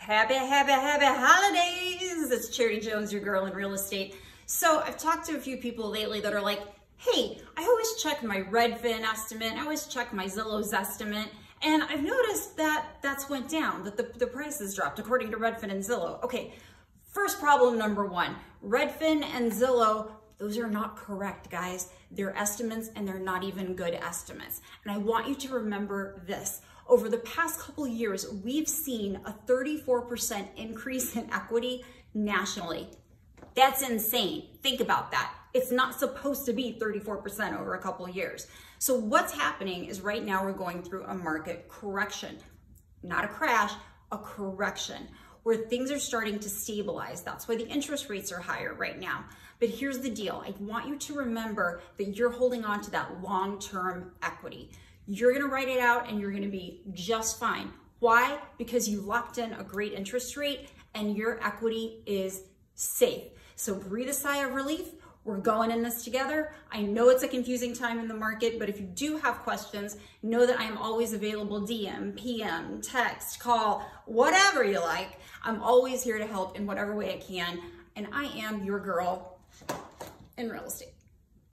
Happy, happy, happy holidays. It's Charity Jones, your girl in real estate. So I've talked to a few people lately that are like, hey, I always check my Redfin estimate. I always check my Zillow Zestimate. And I've noticed that that's went down, that the, the prices dropped according to Redfin and Zillow. Okay, first problem number one, Redfin and Zillow those are not correct, guys. They're estimates and they're not even good estimates. And I want you to remember this. Over the past couple years, we've seen a 34% increase in equity nationally. That's insane. Think about that. It's not supposed to be 34% over a couple years. So what's happening is right now we're going through a market correction, not a crash, a correction where things are starting to stabilize. That's why the interest rates are higher right now. But here's the deal. I want you to remember that you're holding on to that long-term equity. You're gonna write it out and you're gonna be just fine. Why? Because you locked in a great interest rate and your equity is safe. So breathe a sigh of relief. We're going in this together. I know it's a confusing time in the market, but if you do have questions, know that I am always available DM, PM, text, call, whatever you like. I'm always here to help in whatever way I can. And I am your girl in real estate.